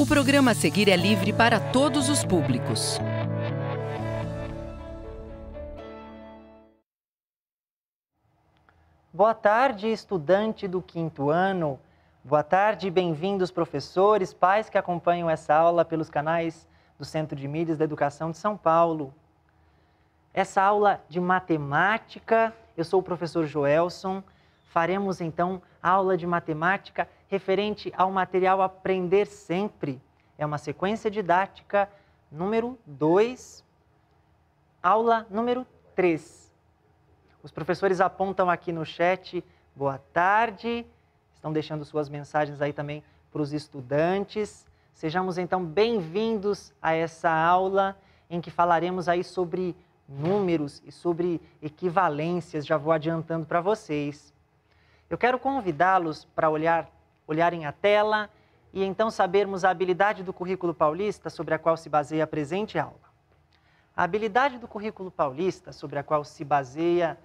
O programa a seguir é livre para todos os públicos. Boa tarde, estudante do quinto ano. Boa tarde, bem-vindos, professores, pais que acompanham essa aula pelos canais do Centro de Mídias da Educação de São Paulo. Essa aula de matemática, eu sou o professor Joelson. Faremos então aula de matemática referente ao material Aprender Sempre. É uma sequência didática número 2, aula número 3. Os professores apontam aqui no chat, boa tarde, estão deixando suas mensagens aí também para os estudantes. Sejamos então bem-vindos a essa aula em que falaremos aí sobre números e sobre equivalências, já vou adiantando para vocês. Eu quero convidá-los para olhar, olharem a tela e então sabermos a habilidade do currículo paulista sobre a qual se baseia a presente aula. A habilidade do currículo paulista sobre a qual se baseia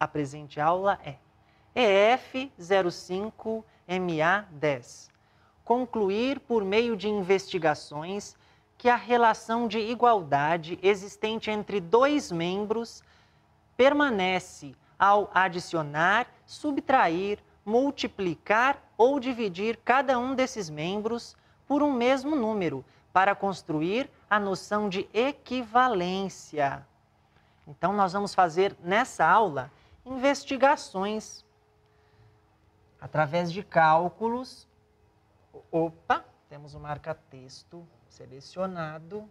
a presente aula é EF 05MA10. Concluir por meio de investigações que a relação de igualdade existente entre dois membros permanece ao adicionar, subtrair, multiplicar ou dividir cada um desses membros por um mesmo número, para construir a noção de equivalência. Então, nós vamos fazer nessa aula investigações através de cálculos. Opa, temos o marca-texto selecionado.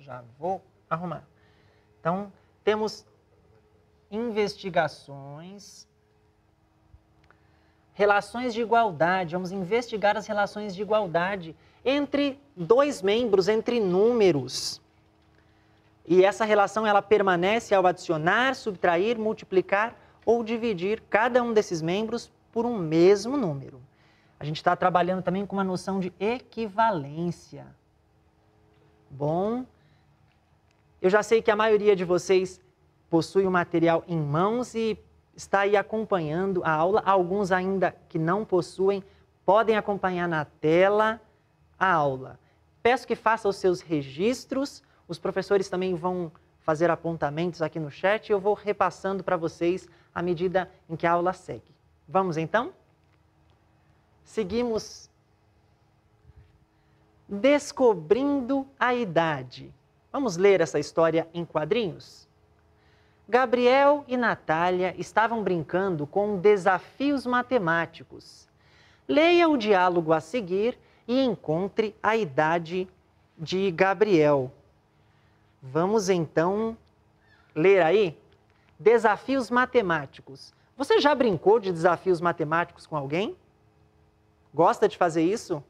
Já vou arrumar. Então, temos investigações, relações de igualdade. Vamos investigar as relações de igualdade entre dois membros, entre números. E essa relação ela permanece ao adicionar, subtrair, multiplicar ou dividir cada um desses membros por um mesmo número. A gente está trabalhando também com uma noção de equivalência. Bom, eu já sei que a maioria de vocês possui o material em mãos e está aí acompanhando a aula. Alguns ainda que não possuem podem acompanhar na tela a aula. Peço que faça os seus registros. Os professores também vão fazer apontamentos aqui no chat e eu vou repassando para vocês à medida em que a aula segue. Vamos então? Seguimos descobrindo a idade. Vamos ler essa história em quadrinhos? Gabriel e Natália estavam brincando com desafios matemáticos. Leia o diálogo a seguir e encontre a idade de Gabriel. Vamos então ler aí? Desafios matemáticos. Você já brincou de desafios matemáticos com alguém? Gosta de fazer isso?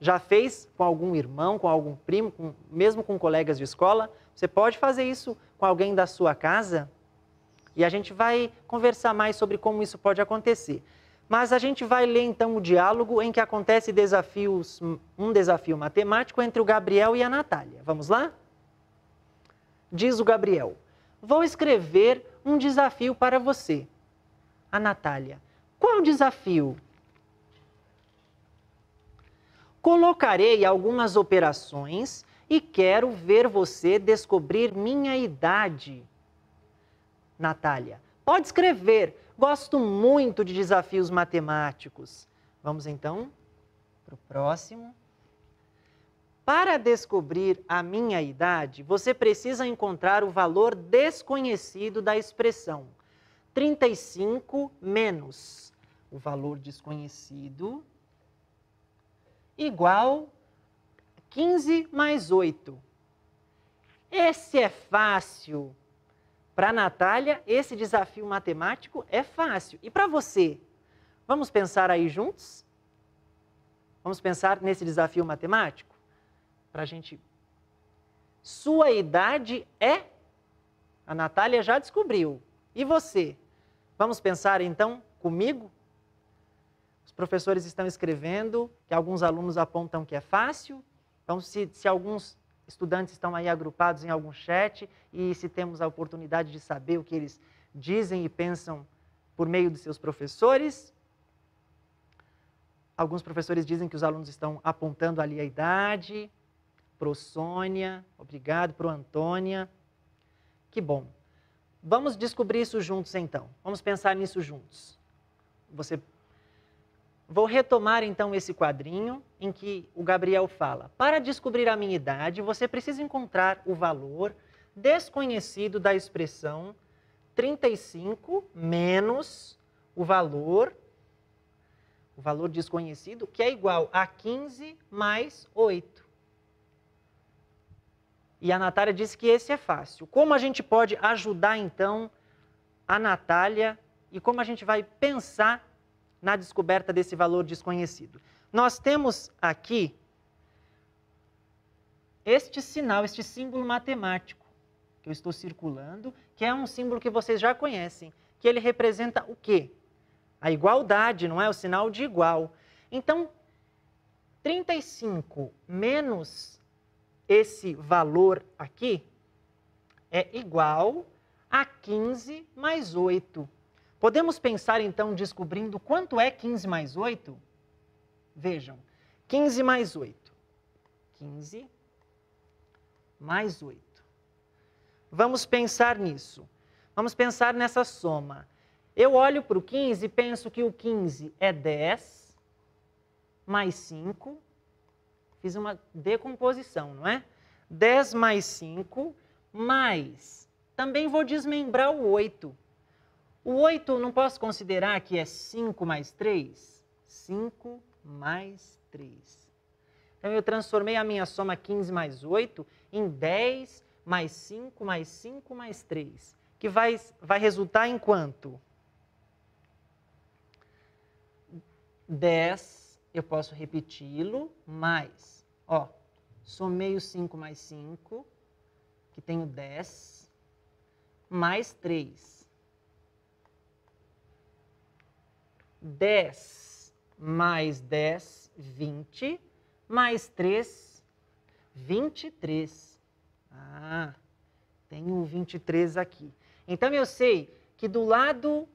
Já fez com algum irmão, com algum primo, com, mesmo com colegas de escola? Você pode fazer isso com alguém da sua casa? E a gente vai conversar mais sobre como isso pode acontecer. Mas a gente vai ler então o diálogo em que acontece desafios, um desafio matemático entre o Gabriel e a Natália. Vamos lá? Diz o Gabriel: Vou escrever um desafio para você. A Natália: Qual desafio? Colocarei algumas operações e quero ver você descobrir minha idade. Natália. Pode escrever. Gosto muito de desafios matemáticos. Vamos então para o próximo. Para descobrir a minha idade, você precisa encontrar o valor desconhecido da expressão 35 menos o valor desconhecido igual 15 mais 8. Esse é fácil. Para a Natália, esse desafio matemático é fácil. E para você? Vamos pensar aí juntos? Vamos pensar nesse desafio matemático? Para a gente. Sua idade é? A Natália já descobriu. E você? Vamos pensar então comigo? Os professores estão escrevendo, que alguns alunos apontam que é fácil. Então, se, se alguns estudantes estão aí agrupados em algum chat e se temos a oportunidade de saber o que eles dizem e pensam por meio de seus professores. Alguns professores dizem que os alunos estão apontando ali a idade. Pro Sônia, obrigado. Pro Antônia. Que bom. Vamos descobrir isso juntos então. Vamos pensar nisso juntos. Você Vou retomar então esse quadrinho em que o Gabriel fala: Para descobrir a minha idade, você precisa encontrar o valor desconhecido da expressão 35 menos o valor o valor desconhecido, que é igual a 15 mais 8. E a Natália disse que esse é fácil. Como a gente pode ajudar então a Natália e como a gente vai pensar na descoberta desse valor desconhecido. Nós temos aqui este sinal, este símbolo matemático que eu estou circulando, que é um símbolo que vocês já conhecem, que ele representa o quê? A igualdade, não é? O sinal de igual. Então, 35 menos esse valor aqui é igual a 15 mais 8. Podemos pensar então descobrindo quanto é 15 mais 8? Vejam, 15 mais 8. 15 mais 8. Vamos pensar nisso. Vamos pensar nessa soma. Eu olho para o 15 e penso que o 15 é 10 mais 5. Fiz uma decomposição, não é? 10 mais 5 mais. Também vou desmembrar o 8. O 8 não posso considerar que é 5 mais 3? 5 mais 3. Então, eu transformei a minha soma 15 mais 8 em 10 mais 5 mais 5 mais 3, que vai, vai resultar em quanto? 10, eu posso repeti-lo, mais, ó, somei o 5 mais 5, que tenho 10, mais 3. 10 mais 10, 20, mais 3, 23. Ah, tenho o 23 aqui. Então eu sei que do lado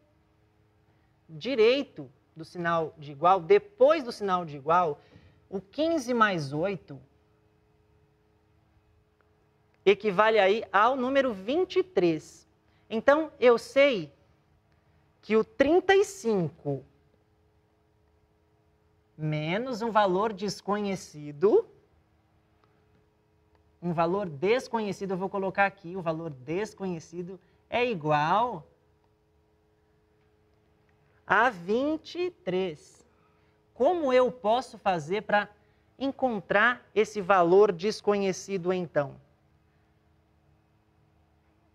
direito do sinal de igual, depois do sinal de igual, o 15 mais 8 equivale aí ao número 23. Então eu sei que o 35 menos um valor desconhecido. Um valor desconhecido, eu vou colocar aqui, o valor desconhecido é igual a 23. Como eu posso fazer para encontrar esse valor desconhecido então?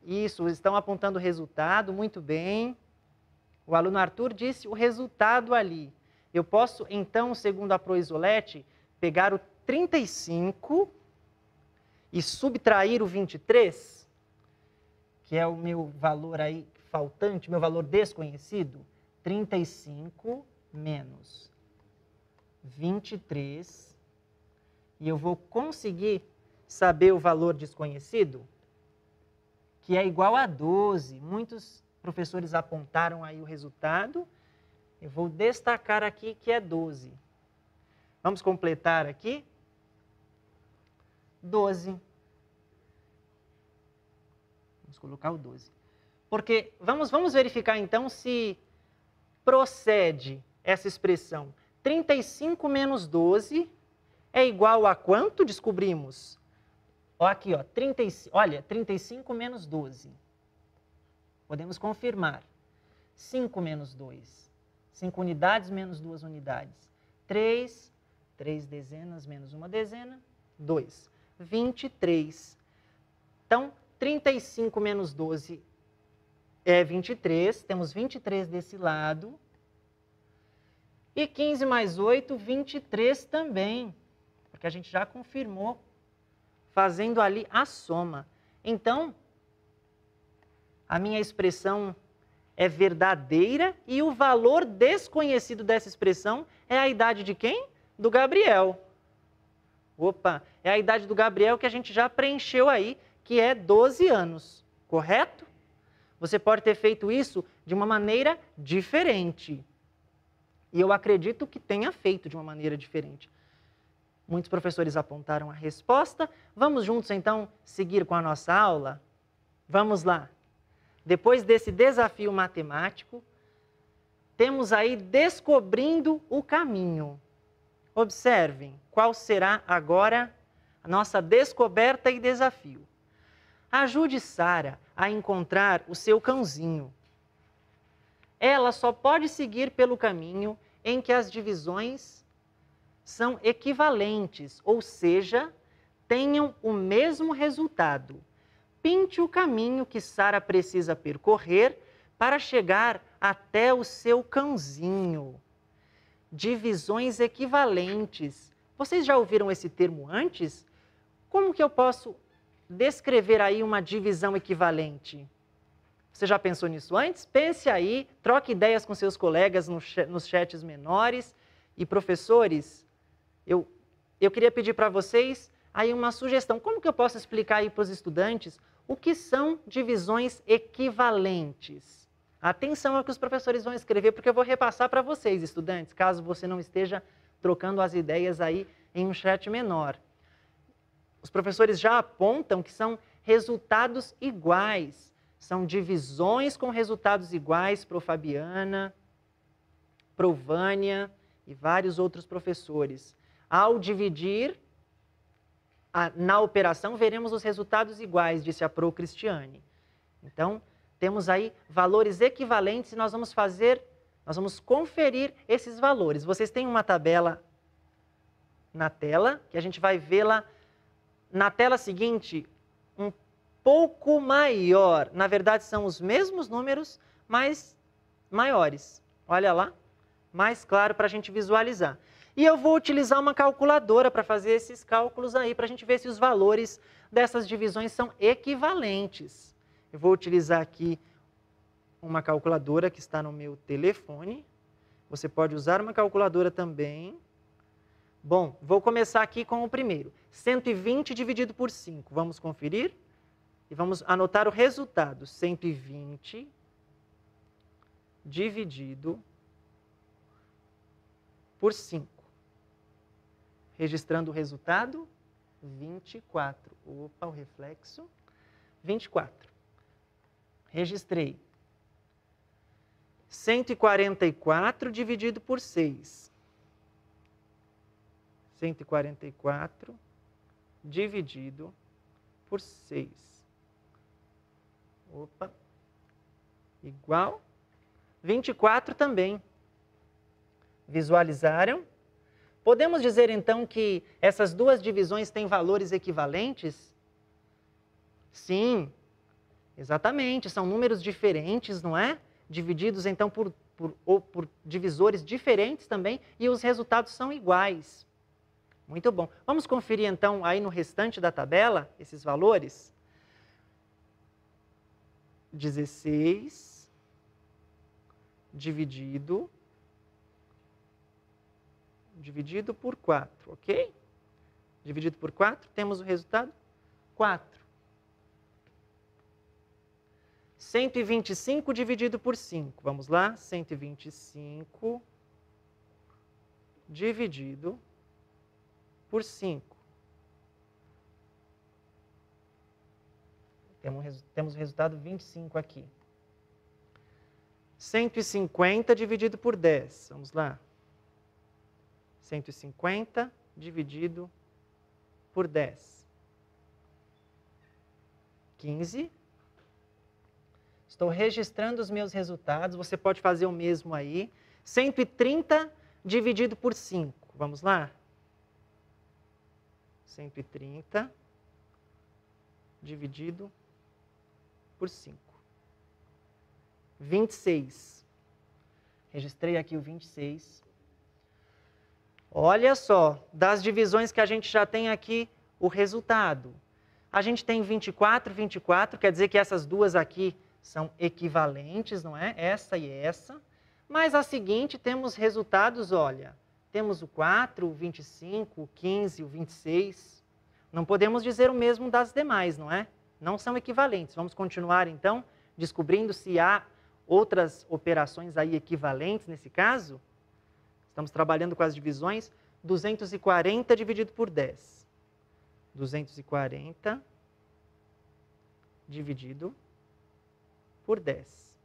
Isso, estão apontando o resultado, muito bem. O aluno Arthur disse o resultado ali. Eu posso, então, segundo a Proisolete, pegar o 35 e subtrair o 23, que é o meu valor aí faltante, meu valor desconhecido, 35 menos 23, e eu vou conseguir saber o valor desconhecido, que é igual a 12. Muitos professores apontaram aí o resultado, eu vou destacar aqui que é 12. Vamos completar aqui? 12. Vamos colocar o 12. Porque vamos, vamos verificar então se procede essa expressão. 35 menos 12 é igual a quanto descobrimos? Aqui, ó, 30, olha, 35 menos 12. Podemos confirmar. 5 menos 2. 5 unidades menos 2 unidades. 3, 3 dezenas menos uma dezena, 2. 23. Então, 35 menos 12 é 23. Temos 23 desse lado. E 15 mais 8, 23 também. Porque a gente já confirmou fazendo ali a soma. Então, a minha expressão é verdadeira e o valor desconhecido dessa expressão é a idade de quem? Do Gabriel. Opa, é a idade do Gabriel que a gente já preencheu aí, que é 12 anos, correto? Você pode ter feito isso de uma maneira diferente. E eu acredito que tenha feito de uma maneira diferente. Muitos professores apontaram a resposta. Vamos juntos então seguir com a nossa aula? Vamos lá. Depois desse desafio matemático, temos aí descobrindo o caminho. Observem qual será agora a nossa descoberta e desafio. Ajude Sara a encontrar o seu cãozinho. Ela só pode seguir pelo caminho em que as divisões são equivalentes, ou seja, tenham o mesmo resultado. Pinte o caminho que Sara precisa percorrer para chegar até o seu cãozinho. Divisões equivalentes. Vocês já ouviram esse termo antes? Como que eu posso descrever aí uma divisão equivalente? Você já pensou nisso antes? Pense aí, troque ideias com seus colegas nos chats menores. E professores, eu, eu queria pedir para vocês aí uma sugestão. Como que eu posso explicar aí para os estudantes o que são divisões equivalentes? Atenção ao que os professores vão escrever, porque eu vou repassar para vocês, estudantes, caso você não esteja trocando as ideias aí em um chat menor. Os professores já apontam que são resultados iguais, são divisões com resultados iguais para o Fabiana, para o Vânia e vários outros professores. Ao dividir na operação, veremos os resultados iguais, disse a Pro Cristiane. Então, temos aí valores equivalentes e nós vamos fazer, nós vamos conferir esses valores. Vocês têm uma tabela na tela, que a gente vai vê-la na tela seguinte, um pouco maior. Na verdade, são os mesmos números, mas maiores. Olha lá, mais claro para a gente visualizar. E eu vou utilizar uma calculadora para fazer esses cálculos aí, para a gente ver se os valores dessas divisões são equivalentes. Eu vou utilizar aqui uma calculadora que está no meu telefone. Você pode usar uma calculadora também. Bom, vou começar aqui com o primeiro. 120 dividido por 5. Vamos conferir? E vamos anotar o resultado. 120 dividido por 5 registrando o resultado 24. Opa, o reflexo 24. Registrei. 144 dividido por 6. 144 dividido por 6. Opa. Igual. 24 também. Visualizaram? Podemos dizer então que essas duas divisões têm valores equivalentes? Sim, exatamente, são números diferentes, não é? Divididos então por, por, por divisores diferentes também, e os resultados são iguais. Muito bom. Vamos conferir então aí no restante da tabela esses valores. 16 dividido dividido por 4, ok? Dividido por 4, temos o resultado 4. 125 dividido por 5. Vamos lá? 125 dividido por 5. Temos o resultado 25 aqui. 150 dividido por 10. Vamos lá? 150 dividido por 10. 15. Estou registrando os meus resultados, você pode fazer o mesmo aí. 130 dividido por 5. Vamos lá? 130 dividido por 5. 26. Registrei aqui o 26. Olha só, das divisões que a gente já tem aqui, o resultado. A gente tem 24, 24, quer dizer que essas duas aqui são equivalentes, não é? Essa e essa. Mas a seguinte temos resultados, olha, temos o 4, o 25, o 15, o 26. Não podemos dizer o mesmo das demais, não é? Não são equivalentes. Vamos continuar então descobrindo se há outras operações aí equivalentes nesse caso? Estamos trabalhando com as divisões 240 dividido por 10. 240 dividido por 10.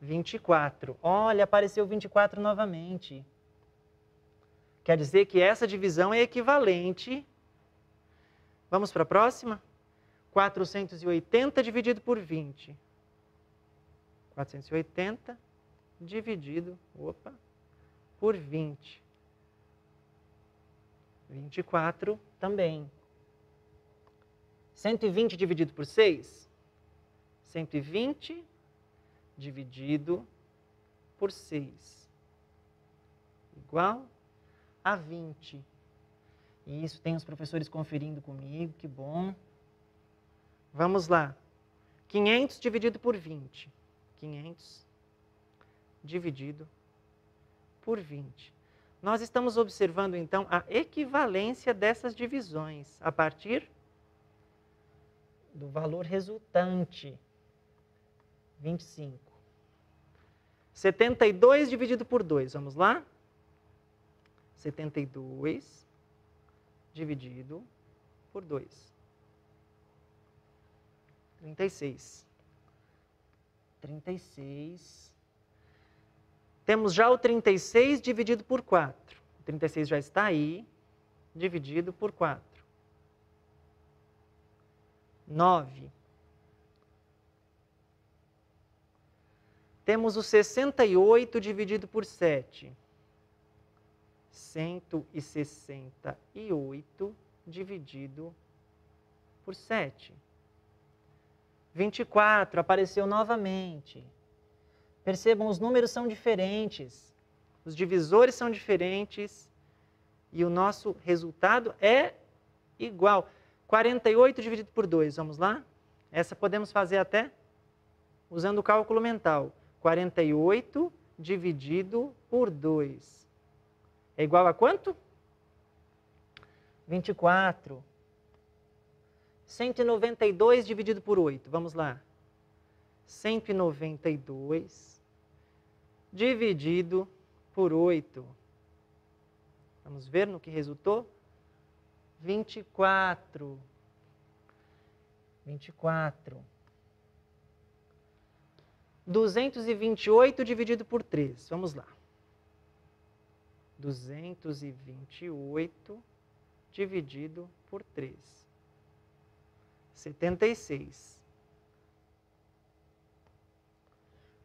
24. Olha, apareceu 24 novamente. Quer dizer que essa divisão é equivalente. Vamos para a próxima? 480 dividido por 20. 480 dividido, opa, por 20. 24 também. 120 dividido por 6? 120 dividido por 6. Igual a 20. E isso tem os professores conferindo comigo, que bom. Vamos lá. 500 dividido por 20. 500 dividido por 20. Nós estamos observando então a equivalência dessas divisões a partir do valor resultante, 25. 72 dividido por 2, vamos lá? 72 dividido por 2. 36. 36. Temos já o 36 dividido por 4. O 36 já está aí, dividido por 4. 9. Temos o 68 dividido por 7. 168 dividido por 7. 24 apareceu novamente. Percebam, os números são diferentes, os divisores são diferentes e o nosso resultado é igual. 48 dividido por 2, vamos lá? Essa podemos fazer até usando o cálculo mental. 48 dividido por 2 é igual a quanto? 24. 192 dividido por 8. Vamos lá. 192 dividido por 8. Vamos ver no que resultou? 24. 24. 228 dividido por 3. Vamos lá. 228 dividido por 3. 76.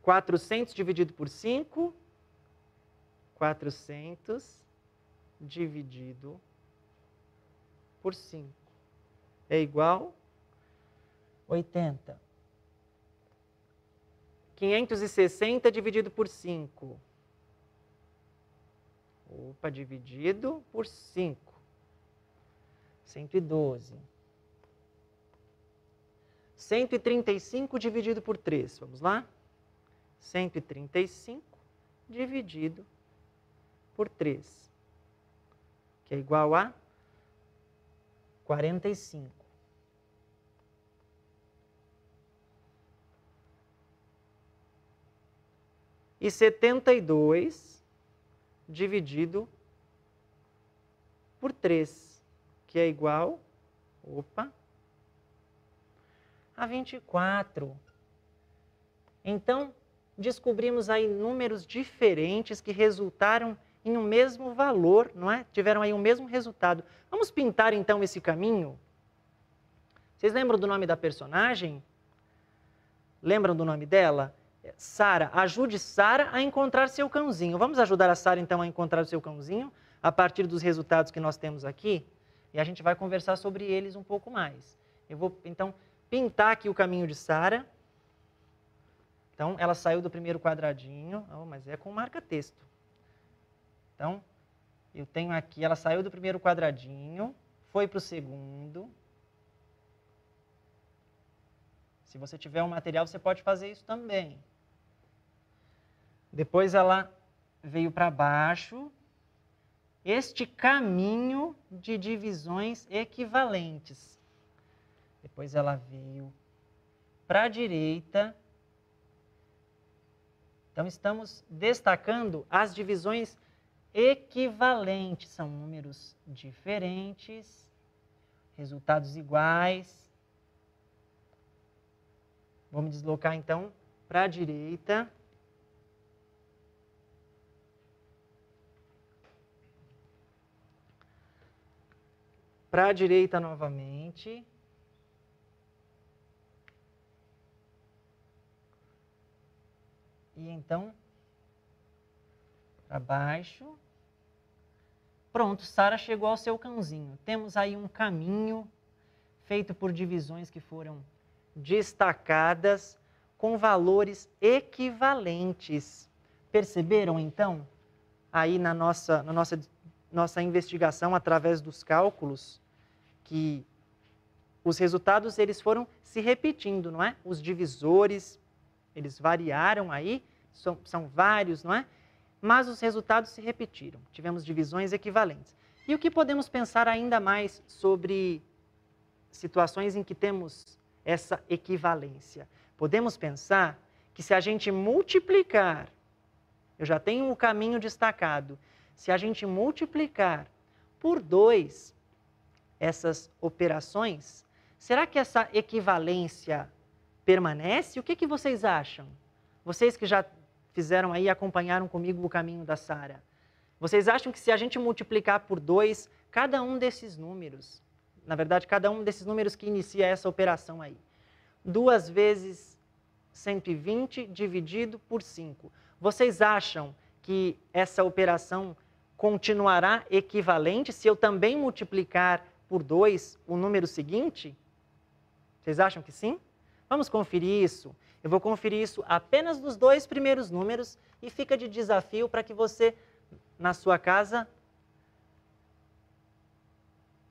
400 dividido por 5, 400 dividido por 5 é igual 80. 560 dividido por 5. Opa, dividido por 5. 112. 135 dividido por 3. Vamos lá? 135 dividido por 3, que é igual a 45. E 72 dividido por 3, que é igual, opa, a 24. Então, descobrimos aí números diferentes que resultaram em um mesmo valor, não é? Tiveram aí o um mesmo resultado. Vamos pintar então esse caminho? Vocês lembram do nome da personagem? Lembram do nome dela? Sara. Ajude Sara a encontrar seu cãozinho. Vamos ajudar a Sara então a encontrar o seu cãozinho a partir dos resultados que nós temos aqui? E a gente vai conversar sobre eles um pouco mais. Eu vou então pintar aqui o caminho de Sara. Então, ela saiu do primeiro quadradinho, oh, mas é com marca-texto. Então, eu tenho aqui, ela saiu do primeiro quadradinho, foi para o segundo. Se você tiver um material, você pode fazer isso também. Depois ela veio para baixo. Este caminho de divisões equivalentes. Depois ela veio para a direita. Então, estamos destacando as divisões equivalentes, são números diferentes, resultados iguais. Me deslocar então para a direita. Para a direita novamente. E então, para baixo. Pronto, Sara chegou ao seu cãozinho. Temos aí um caminho feito por divisões que foram destacadas com valores equivalentes. Perceberam então aí na nossa, na nossa, nossa investigação através dos cálculos que os resultados eles foram se repetindo, não é? Os divisores eles variaram aí, são, são vários, não é? Mas os resultados se repetiram. Tivemos divisões equivalentes. E o que podemos pensar ainda mais sobre situações em que temos essa equivalência? Podemos pensar que se a gente multiplicar, eu já tenho o caminho destacado, se a gente multiplicar por dois essas operações, será que essa equivalência permanece? O que, que vocês acham? Vocês que já fizeram aí, acompanharam comigo o caminho da Sara. Vocês acham que se a gente multiplicar por dois, cada um desses números, na verdade, cada um desses números que inicia essa operação aí, duas vezes 120 dividido por 5, vocês acham que essa operação continuará equivalente se eu também multiplicar por 2 o número seguinte? Vocês acham que sim? Vamos conferir isso. Eu vou conferir isso apenas nos dois primeiros números e fica de desafio para que você, na sua casa,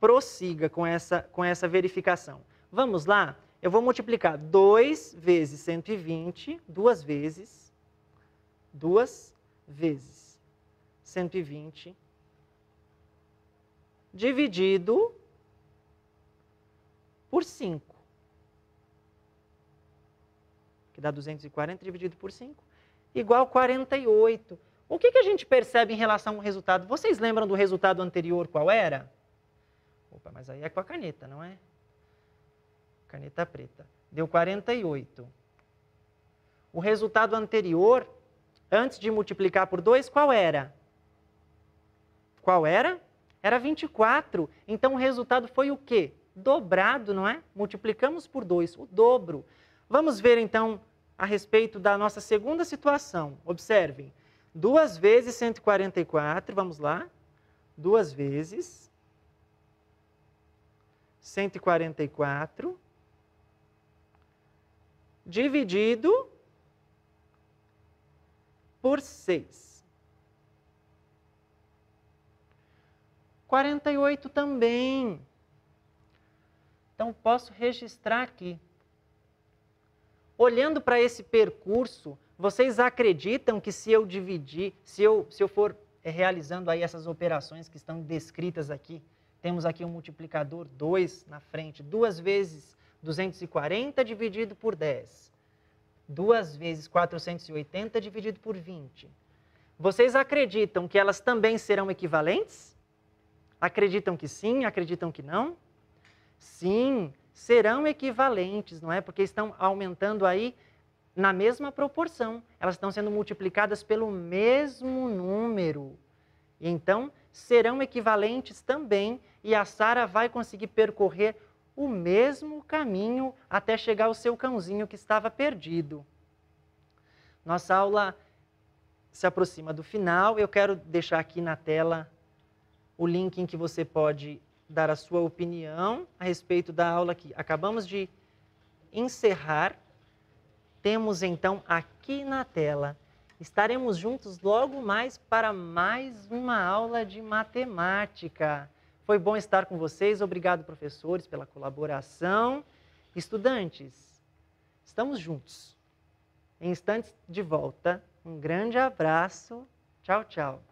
prossiga com essa, com essa verificação. Vamos lá? Eu vou multiplicar 2 vezes 120, duas vezes, duas vezes 120, dividido por 5. Dá 240 dividido por 5, igual 48. O que, que a gente percebe em relação ao resultado? Vocês lembram do resultado anterior qual era? Opa, mas aí é com a caneta, não é? Caneta preta. Deu 48. O resultado anterior, antes de multiplicar por 2, qual era? Qual era? Era 24. Então o resultado foi o quê? Dobrado, não é? Multiplicamos por 2, o dobro. Vamos ver então a respeito da nossa segunda situação. Observem, duas vezes 144, vamos lá, duas vezes 144 dividido por 6. 48 também. Então, posso registrar aqui olhando para esse percurso, vocês acreditam que se eu dividir, se eu, se eu for eh, realizando aí essas operações que estão descritas aqui, temos aqui um multiplicador 2 na frente, duas vezes 240 dividido por 10, duas vezes 480 dividido por 20. Vocês acreditam que elas também serão equivalentes? Acreditam que sim? Acreditam que não? Sim, serão equivalentes, não é? Porque estão aumentando aí na mesma proporção. Elas estão sendo multiplicadas pelo mesmo número. E então serão equivalentes também, e a Sara vai conseguir percorrer o mesmo caminho até chegar ao seu cãozinho que estava perdido. Nossa aula se aproxima do final. Eu quero deixar aqui na tela o link em que você pode dar a sua opinião a respeito da aula que acabamos de encerrar. Temos então aqui na tela. Estaremos juntos logo mais para mais uma aula de matemática. Foi bom estar com vocês. Obrigado, professores, pela colaboração. Estudantes, estamos juntos. Em instantes de volta. Um grande abraço. Tchau, tchau.